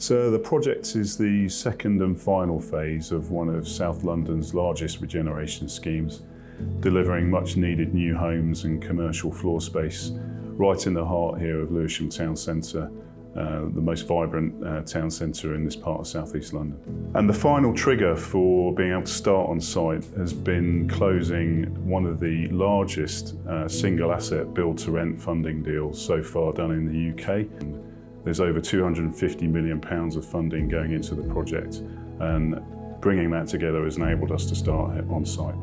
So the project is the second and final phase of one of South London's largest regeneration schemes, delivering much needed new homes and commercial floor space right in the heart here of Lewisham Town Centre, uh, the most vibrant uh, town centre in this part of South East London. And the final trigger for being able to start on site has been closing one of the largest uh, single asset build to rent funding deals so far done in the UK. There's over 250 million pounds of funding going into the project and bringing that together has enabled us to start on site.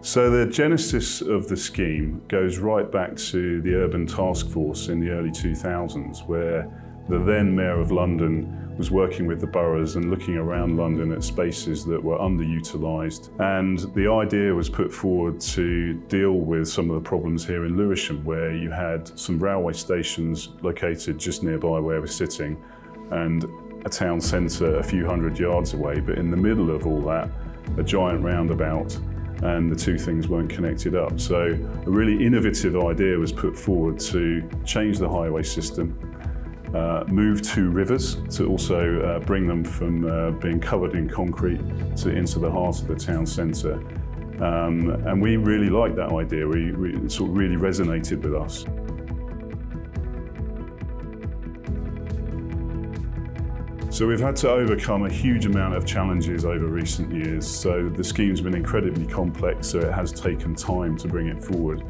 So the genesis of the scheme goes right back to the Urban Task Force in the early 2000s where the then Mayor of London was working with the boroughs and looking around London at spaces that were underutilised. And the idea was put forward to deal with some of the problems here in Lewisham, where you had some railway stations located just nearby where we're sitting, and a town centre a few hundred yards away. But in the middle of all that, a giant roundabout and the two things weren't connected up. So a really innovative idea was put forward to change the highway system uh, move two rivers to also uh, bring them from uh, being covered in concrete to into the heart of the town centre. Um, and we really liked that idea. We, we, it sort of really resonated with us. So we've had to overcome a huge amount of challenges over recent years. So the scheme's been incredibly complex, so it has taken time to bring it forward.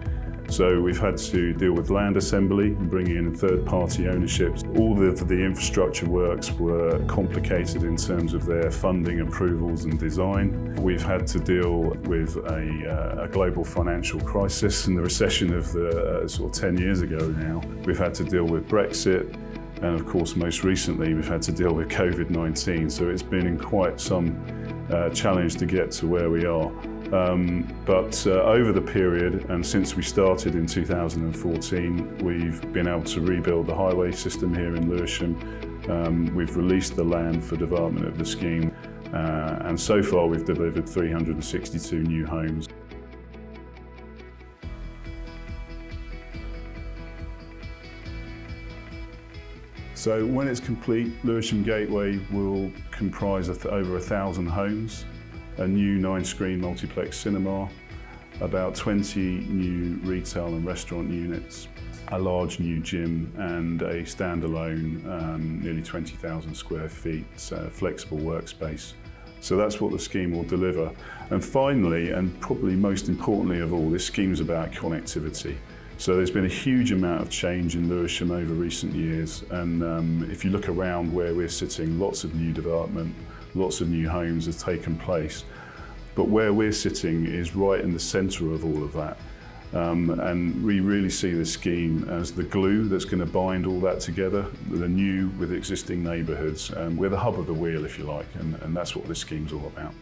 So we've had to deal with land assembly and bringing in third-party ownerships. All of the infrastructure works were complicated in terms of their funding approvals and design. We've had to deal with a, uh, a global financial crisis and the recession of the uh, sort of 10 years ago now. We've had to deal with Brexit and of course most recently we've had to deal with COVID-19 so it's been in quite some uh, challenge to get to where we are. Um, but uh, over the period, and since we started in 2014, we've been able to rebuild the highway system here in Lewisham. Um, we've released the land for development of the scheme, uh, and so far we've delivered 362 new homes. So when it's complete, Lewisham Gateway will comprise over a thousand homes a new nine-screen multiplex cinema, about 20 new retail and restaurant units, a large new gym and a standalone, um, nearly 20,000 square feet uh, flexible workspace. So that's what the scheme will deliver. And finally, and probably most importantly of all, this scheme is about connectivity. So there's been a huge amount of change in Lewisham over recent years. And um, if you look around where we're sitting, lots of new development, lots of new homes have taken place. But where we're sitting is right in the centre of all of that. Um, and we really see the scheme as the glue that's going to bind all that together, the new with existing neighbourhoods. Um, we're the hub of the wheel, if you like, and, and that's what this scheme's all about.